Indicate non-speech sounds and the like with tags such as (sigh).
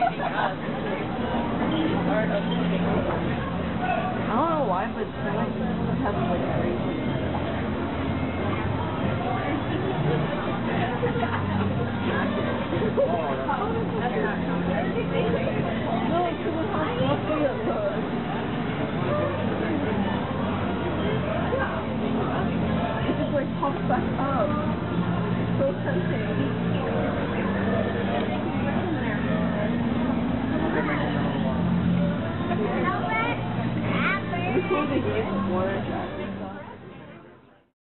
I don't know why, but it's too much. It (laughs) just like pops back up. It's so tempting. Who's the?